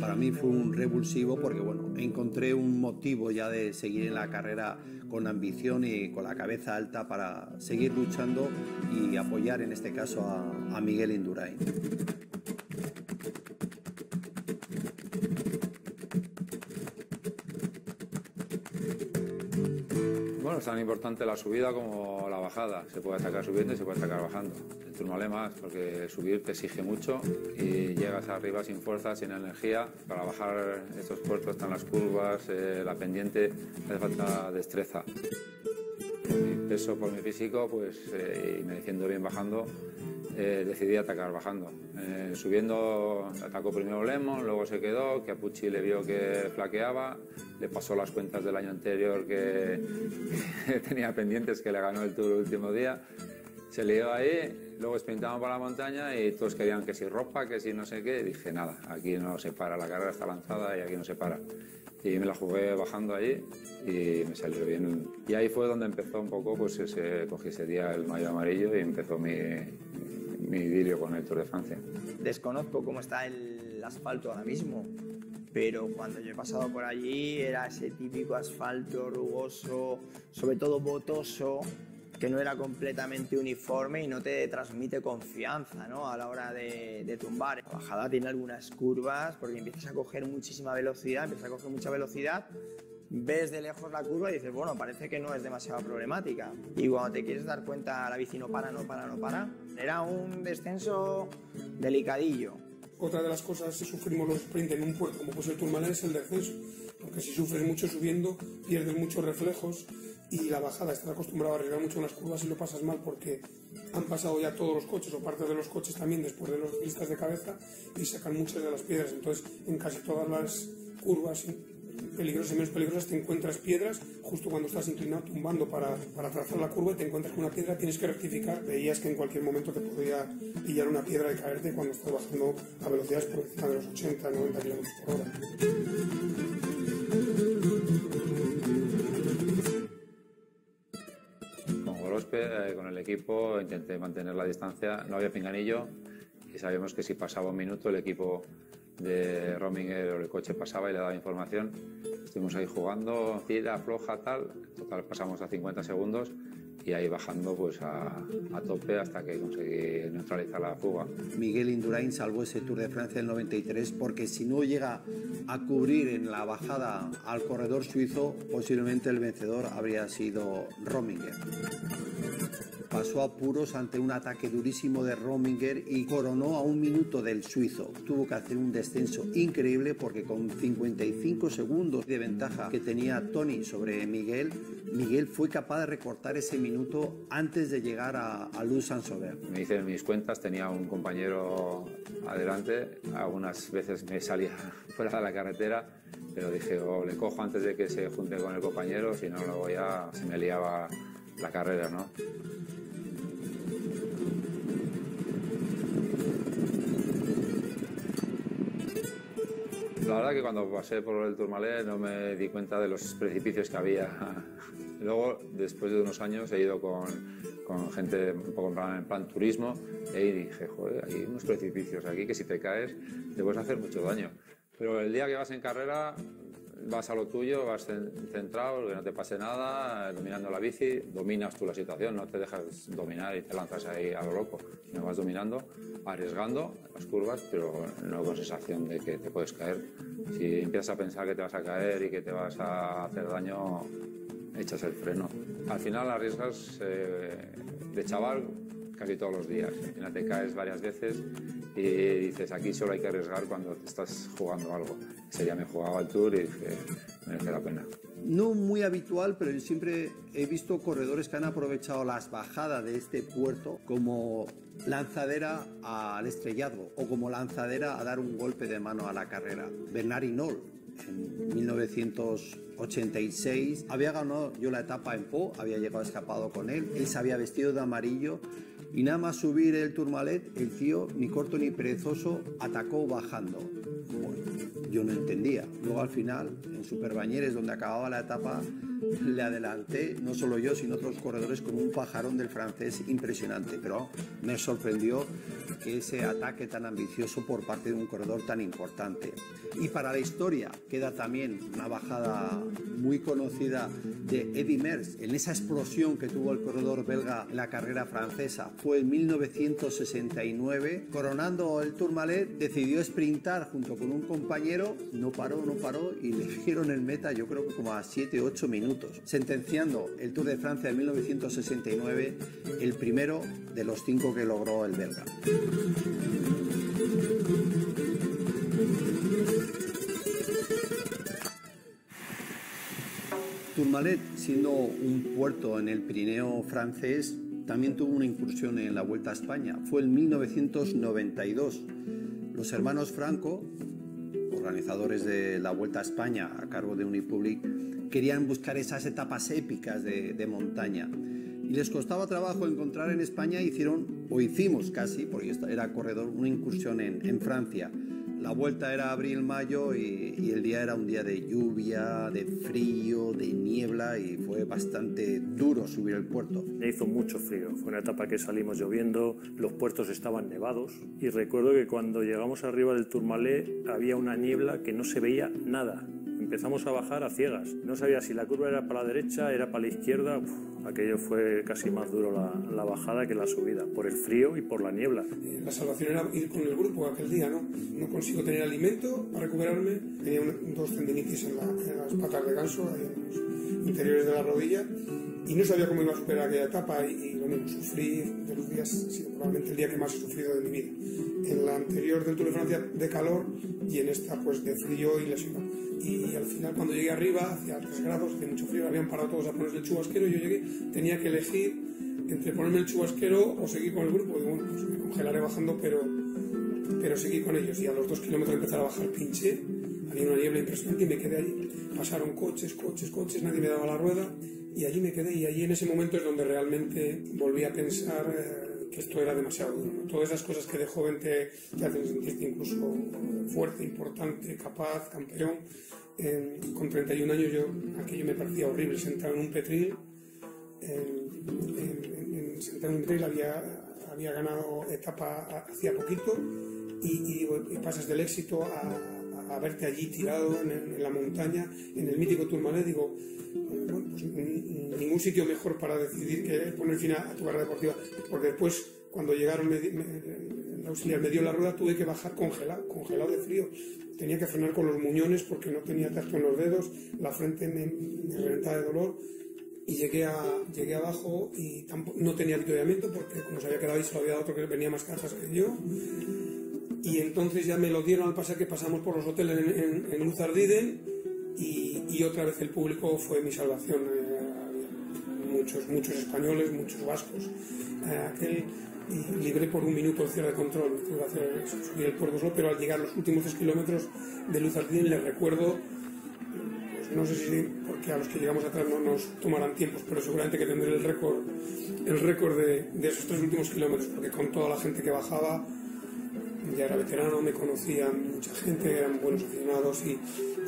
para mí fue un revulsivo porque bueno, encontré un motivo ya de seguir en la carrera con ambición y con la cabeza alta para seguir luchando y apoyar en este caso a, Miguel Indurain. Es tan importante la subida como la bajada. Se puede sacar subiendo y se puede sacar bajando. El turmalé más, porque subir te exige mucho y llegas arriba sin fuerza, sin energía. Para bajar estos puertos están las curvas, eh, la pendiente, hace falta destreza. Mi peso por mi físico, pues, eh, y me defiendo bien bajando, eh, decidí atacar bajando. Eh, subiendo atacó primero Lemon, luego se quedó, que a Pucci le vio que flaqueaba, le pasó las cuentas del año anterior que, que tenía pendientes, que le ganó el Tour el último día. Se lió ahí, luego sprintamos para la montaña y todos querían que si ropa, que si no sé qué. Dije, nada, aquí no se para, la carrera está lanzada y aquí no se para. Y me la jugué bajando allí y me salió bien. Y ahí fue donde empezó un poco, pues ese, cogí ese día el mayo amarillo y empezó mi, mi idilio con el Tour de Francia. Desconozco cómo está el asfalto ahora mismo, pero cuando yo he pasado por allí era ese típico asfalto rugoso, sobre todo botoso, que no era completamente uniforme y no te transmite confianza ¿no? a la hora de, de, tumbar. La bajada tiene algunas curvas porque empiezas a coger muchísima velocidad, empiezas a coger mucha velocidad, ves de lejos la curva y dices, bueno, parece que no es demasiado problemática. Y cuando te quieres dar cuenta, la bici no para, no para, no para. Era un descenso delicadillo. Otra de las cosas que sufrimos los sprint en un puerto como pues el Tourmalet es el descenso, porque si sufres mucho subiendo pierdes muchos reflejos y la bajada estás acostumbrado a arriesgar mucho en las curvas y lo pasas mal porque han pasado ya todos los coches o parte de los coches también después de los pistas de cabeza y sacan muchas de las piedras. Entonces en casi todas las curvas peligrosas y menos peligrosas te encuentras piedras justo cuando estás inclinado tumbando para, para trazar la curva y te encuentras con una piedra, tienes que rectificar. Veías que en cualquier momento te podía pillar una piedra y caerte cuando estás bajando a velocidades por encima de los 80, 90 kilómetros por hora. Eh, con el equipo, intenté mantener la distancia. No había pinganillo y sabíamos que si pasaba un minuto el equipo de Rominger o el coche pasaba y le daba información. Estuvimos ahí jugando, tira, afloja, tal. Total, pasamos a 50 segundos y ahí bajando pues a, a, tope hasta que conseguí neutralizar la fuga. Miguel Indurain salvó ese Tour de Francia del 93 porque si no llega a cubrir en la bajada al corredor suizo, posiblemente el vencedor habría sido Rominger. Pasó apuros ante un ataque durísimo de Rominger y coronó a un minuto del suizo. Tuvo que hacer un descenso increíble porque con 55 segundos de ventaja que tenía Tony sobre Miguel, Miguel fue capaz de recortar ese minuto antes de llegar a, a Luz Sansover. Me hice mis cuentas, tenía un compañero adelante, algunas veces me salía fuera de la carretera, pero dije, oh, le cojo antes de que se junte con el compañero, si no luego ya se me liaba la carrera, ¿no? La verdad que cuando pasé por el Tourmalet no me di cuenta de los precipicios que había. Luego, después de unos años, he ido con, con gente un poco en plan, en plan, turismo y dije, joder, hay unos precipicios aquí que si te caes te puedes hacer mucho daño. Pero el día que vas en carrera vas a lo tuyo, vas centrado, que no te pase nada, dominando la bici, dominas tú la situación, no te dejas dominar y te lanzas ahí a lo loco, sino vas dominando, arriesgando las curvas, pero no con sensación de que te puedes caer. Si empiezas a pensar que te vas a caer y que te vas a hacer daño, echas el freno. Al final arriesgas eh, de chaval casi todos los días. Al final te caes varias veces y dices, aquí solo hay que arriesgar cuando te estás jugando algo. Ese día me jugaba el Tour y dije, merece la pena. No muy habitual, pero yo siempre he visto corredores que han aprovechado las bajadas de este puerto como lanzadera al estrellado o como lanzadera a dar un golpe de mano a la carrera. Bernard Hinault, en 1986, había ganado yo la etapa en Po, había llegado escapado con él, él se había vestido de amarillo y nada más subir el Tourmalet, el tío, ni corto ni perezoso, atacó bajando. Bueno, yo no entendía. Luego al final, en Superbañeres, donde acababa la etapa, le adelanté, no solo yo, sino otros corredores, con un pajarón del francés impresionante. Pero me sorprendió ese ataque tan ambicioso por parte de un corredor tan importante. Y para la historia queda también una bajada muy conocida de Eddy Merckx en esa explosión que tuvo el corredor belga en la carrera francesa. Fue en 1969. Coronando el Tourmalet, decidió sprintar junto con un compañero, no paró, no paró y le dieron el meta yo creo que como a 7-8 minutos, sentenciando el Tour de Francia de 1969, el primero de los cinco que logró el belga. Tourmalet, siendo un puerto en el Pirineo francés, también tuvo una incursión en la Vuelta a España. Fue en 1992. Los hermanos Franco, organizadores de la Vuelta a España a cargo de Unipublic, querían buscar esas etapas épicas de, de montaña. Y les costaba trabajo encontrar en España, hicieron, o hicimos casi, porque era corredor, una incursión en, en Francia. La vuelta era abril-mayo y, el día era un día de lluvia, de frío, de niebla y fue bastante duro subir el puerto. Ya hizo mucho frío, fue una etapa que salimos lloviendo, los puertos estaban nevados y recuerdo que cuando llegamos arriba del Tourmalet había una niebla que no se veía nada. Empezamos a bajar a ciegas, no sabía si la curva era para la derecha, era para la izquierda, Uf, aquello fue casi más duro la, la, bajada que la subida, por el frío y por la niebla. La salvación era ir con el grupo aquel día, ¿no? No consigo tener alimento para recuperarme, tenía un, dos tendinitis en, la, en, las patas de ganso, en los interiores de la rodilla, y no sabía cómo iba a superar aquella etapa, y, y lo mismo, sufrí de los días, sido probablemente el día que más he sufrido de mi vida. En la anterior del Tour de Francia de calor, y en esta pues de frío y lesión y al final cuando llegué arriba, hacia 3 grados, hacía mucho frío, habían parado todos a ponerse el chubasquero yo llegué, tenía que elegir entre ponerme el chubasquero o seguir con el grupo. Y bueno, pues me congelaré bajando, pero, pero seguí con ellos. Y a los dos kilómetros empezar a bajar pinche, había una niebla impresionante y me quedé allí. Pasaron coches, coches, coches, nadie me daba la rueda y allí me quedé. Y allí en ese momento es donde realmente volví a pensar... Eh, que esto era demasiado duro. Todas esas cosas que de joven te, te hacen sentirte incluso fuerte, importante, capaz, campeón. Eh, con 31 años yo, aquello me parecía horrible, sentado en un petril, en, un petril había, había ganado etapa hacía poquito y, y, pasas del éxito a, a verte allí tirado en, en, la montaña, en el mítico Tourmalet, digo, bueno, pues ningún sitio mejor para decidir que poner fin a tu carrera deportiva, porque después cuando llegaron me, me, el auxiliar me dio la rueda tuve que bajar congelado, congelado de frío, tenía que frenar con los muñones porque no tenía tacto en los dedos, la frente me, me reventaba de dolor. Y llegué, a, llegué abajo y tampoco, no tenía avituallamiento porque como se había quedado ahí había otro que venía más cansas que yo y entonces ya me lo dieron al pasar que pasamos por los hoteles en, en, en Luzardiden y, y, otra vez el público fue mi salvación eh, muchos, muchos españoles, muchos vascos. Eh, aquel y libré por un minuto el cierre de control que hacer subir el puerto solo pero al llegar los últimos tres kilómetros de Luzardiden les recuerdo pues no sé si porque a los que llegamos atrás no nos tomarán tiempos pero seguramente que tendré el récord el récord de, de esos tres últimos kilómetros porque con toda la gente que bajaba ya era veterano, me conocían mucha gente, eran buenos aficionados y,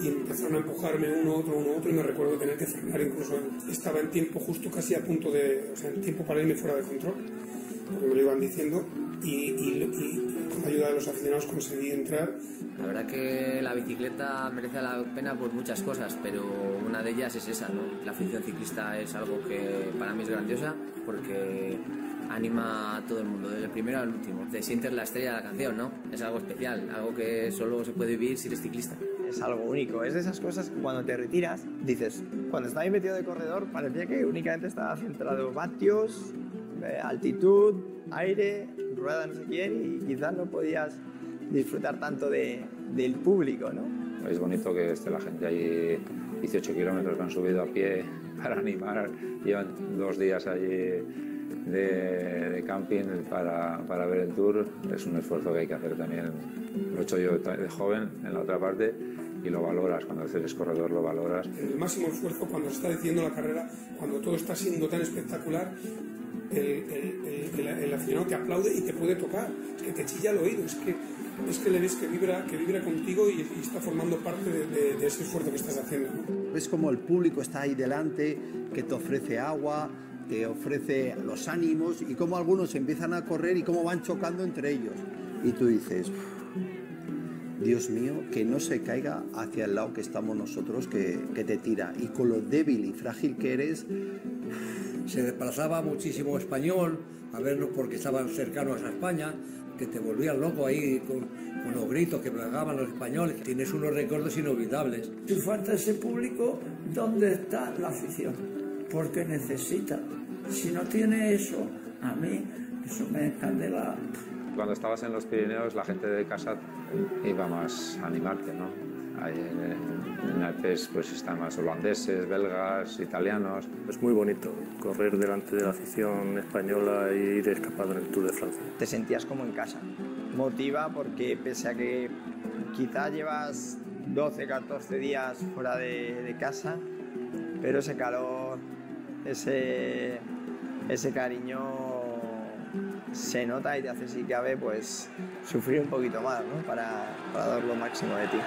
y, empezaron a empujarme uno, otro, uno, otro y me recuerdo tener que frenar incluso. Estaba en tiempo justo casi a punto de, o sea, en tiempo para irme fuera de control, porque me lo iban diciendo y, y, y con la ayuda de los aficionados conseguí entrar. La verdad que la bicicleta merece la pena por muchas cosas, pero una de ellas es esa, ¿no? La afición ciclista es algo que para mí es grandiosa porque anima a todo el mundo, desde el primero al último. Te sientes la estrella de la canción, ¿no? Es algo especial, algo que solo se puede vivir si eres ciclista. es algo único. Es de esas cosas que cuando te retiras, dices, cuando estaba ahí metido de corredor, parecía que únicamente estaba centrado vatios, altitud, aire, rueda no sé quién, y quizás no podías disfrutar tanto de, del público, ¿no? Es bonito que esté la gente ahí 18 kilómetros que han subido a pie para animar. Llevan dos días allí de, de camping para, para, ver el tour. Es un esfuerzo que hay que hacer también. Lo he hecho yo de joven en la otra parte y lo valoras. Cuando eres corredor lo valoras. El máximo esfuerzo cuando se está diciendo la carrera, cuando todo está siendo tan espectacular, el, el, el, el, aficionado te aplaude y te puede tocar, que te chilla el oído, es que, es que le ves que vibra, que vibra contigo y, y está formando parte de, de, de, ese esfuerzo que estás haciendo. ¿no? Ves como el público está ahí delante, que te ofrece agua, te ofrece los ánimos y cómo algunos empiezan a correr y cómo van chocando entre ellos. Y tú dices, Dios mío, que no se caiga hacia el lado que estamos nosotros, que, que te tira. Y con lo débil y frágil que eres, se desplazaba muchísimo español a vernos porque estaban cercanos a España, que te volvían loco ahí con, con los gritos que pegaban los españoles. Tienes unos recuerdos inolvidables. Si falta ese público, ¿dónde está la afición? Porque necesita. Si no tiene eso, a mí eso me escandela. Cuando estabas en los Pirineos, la gente de casa iba más a animarte, ¿no? Ahí en, en Alpes pues están más holandeses, belgas, italianos. Es muy bonito correr delante de la afición española e ir escapado en el Tour de Francia. Te sentías como en casa. Motiva porque pese a que quizás llevas 12, 14 días fuera de, de casa, pero ese calor, ese, ese cariño se nota y te hace si cabe pues sufrir un poquito más ¿no? para, para dar lo máximo de ti.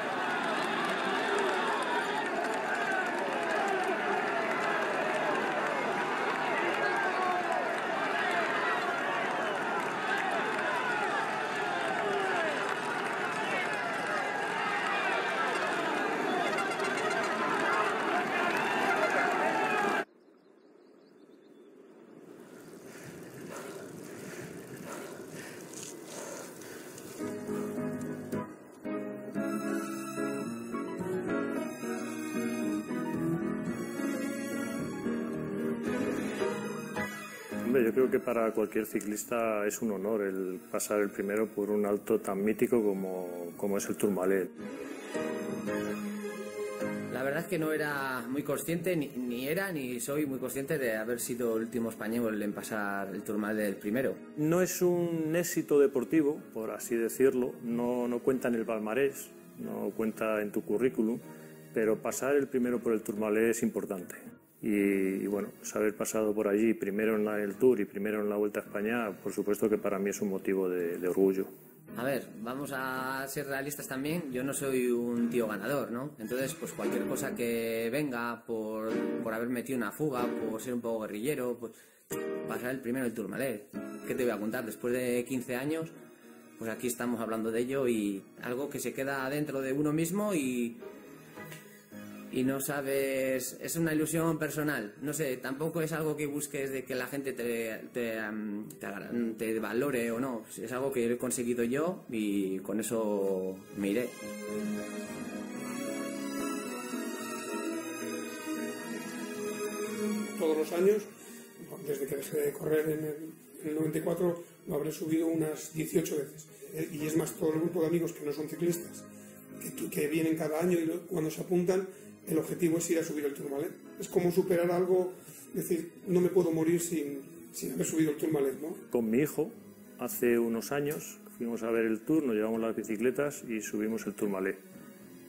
Que para cualquier ciclista es un honor el pasar el primero por un alto tan mítico como, como es el Tourmalet. La verdad es que no era muy consciente, ni, ni, era ni soy muy consciente de haber sido el último español en pasar el Tourmalet del primero. No es un éxito deportivo, por así decirlo, no, no cuenta en el palmarés, no cuenta en tu currículum, pero pasar el primero por el Tourmalet es importante. Y, y, bueno, pues haber pasado por allí primero en la, el Tour y primero en la Vuelta a España, por supuesto que para mí es un motivo de, de, orgullo. A ver, vamos a ser realistas también. Yo no soy un tío ganador, ¿no? Entonces, pues cualquier cosa que venga por, por haber metido una fuga, por ser un poco guerrillero, pues pasar el primero el Tourmalet. ¿Qué te voy a contar? Después de 15 años, pues aquí estamos hablando de ello y algo que se queda dentro de uno mismo y y no sabes, es una ilusión personal, no sé, tampoco es algo que busques de que la gente te, te, te, valore o no, es algo que he conseguido yo y con eso me iré. Todos los años, desde que dejé de correr en el, en el 94, lo habré subido unas 18 veces. Y es más, todo el grupo de amigos que no son ciclistas, que, que vienen cada año y cuando se apuntan, el objetivo es ir a subir el Tourmalet. Es como superar algo, decir, no me puedo morir sin, sin haber subido el Tourmalet, ¿no? Con mi hijo, hace unos años, fuimos a ver el Tour, nos llevamos las bicicletas y subimos el Tourmalet.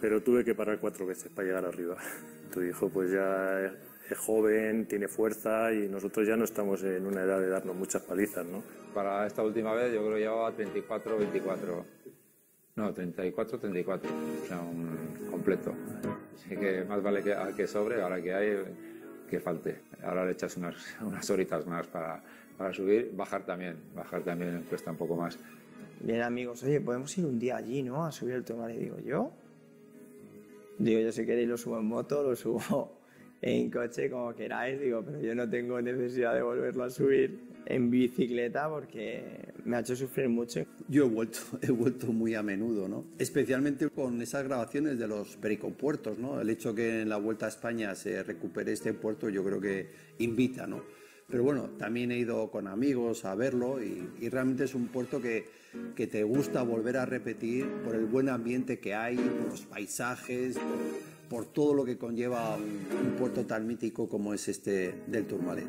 Pero tuve que parar cuatro veces para llegar arriba. Tu hijo pues ya es joven, tiene fuerza y nosotros ya no estamos en una edad de darnos muchas palizas, ¿no? Para esta última vez yo creo que llevaba 34, 24. No, 34, 34. O sea, un completo. Así que más vale que, que sobre, ahora que hay, que falte. Ahora le echas unas, unas horitas más para, para subir, bajar también. Bajar también cuesta un poco más. Bien, amigos, oye, podemos ir un día allí, ¿no? A subir el Tourmalet, digo yo. Digo, yo si queréis lo subo en moto, lo subo en coche, como queráis, digo, pero yo no tengo necesidad de volverlo a subir. En bicicleta porque me ha hecho sufrir mucho. Yo he vuelto, he vuelto muy a menudo, ¿no? Especialmente con esas grabaciones de los pericopuertos, ¿no? El hecho que en la Vuelta a España se recupere este puerto yo creo que invita, ¿no? Pero bueno, también he ido con amigos a verlo y, realmente es un puerto que, que, te gusta volver a repetir por el buen ambiente que hay, por los paisajes, por, todo lo que conlleva un, un puerto tan mítico como es este del Tourmalet.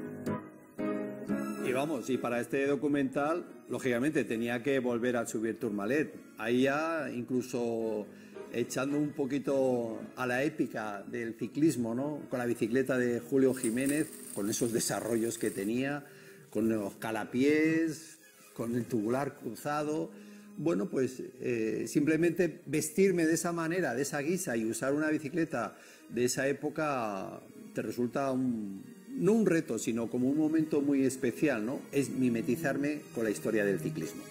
Y vamos, y para este documental, lógicamente tenía que volver a subir Tourmalet. Ahí ya incluso echando un poquito a la épica del ciclismo, ¿no? Con la bicicleta de Julio Jiménez, con esos desarrollos que tenía, con los calapiés, con el tubular cruzado. Bueno, pues eh, simplemente vestirme de esa manera, de esa guisa y usar una bicicleta de esa época te resulta un, no un reto, sino como un momento muy especial, ¿no? Es mimetizarme con la historia del ciclismo.